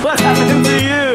What happened to you?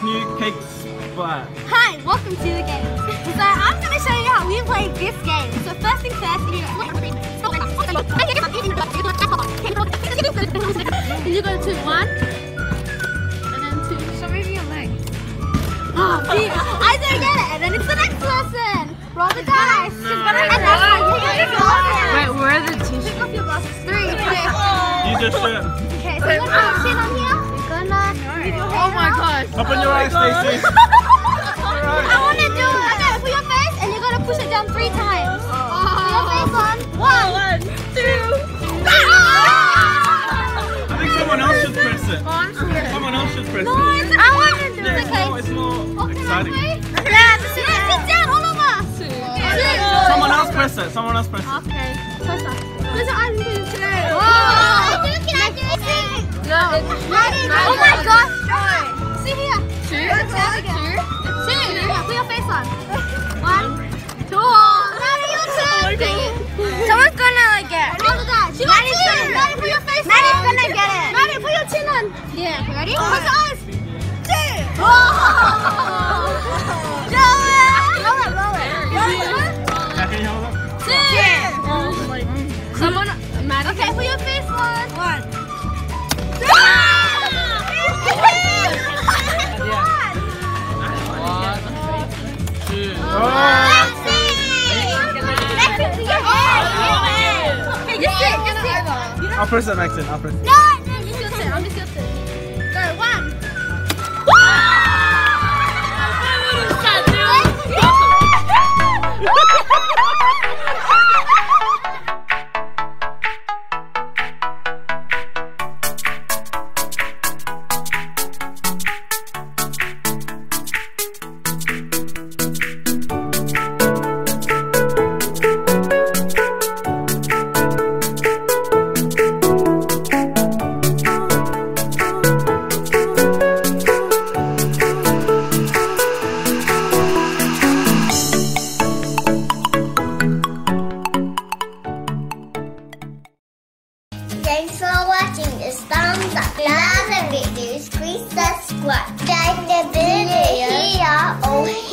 Do you play this new cake splat? Hi, welcome to the game. So I'm going to show you how we play this game. So first things first, you you go to one, and then two. So maybe your leg. Oh, see, I don't get it. And then it's the next person. Roll the dice. She's gonna and that's how you take off your glasses. Wait, where are the tissues? Take off your glasses. Three, two. You just uh, Okay, so you're gonna put your chin on here. Oh my out. gosh. open your eyes, oh Stacy. I want to do it. Okay, put your face and you're gonna push it down three times. Put your face on. One, two. I think someone else should press it. Oh, I'm scared. Someone else should press it. it's I want to do it. it's Okay. it's more exciting. Yeah, sit, sit down, all of us. Someone else press it. Someone else press it. Okay, closer. Close your eyes and do it. Whoa. Can I Okay, your face on. One. Two. Okay, just sit, just sit. I'll press it, Maxine. I'll press it. No! Squeeze the squat. Like the video. Here, oh,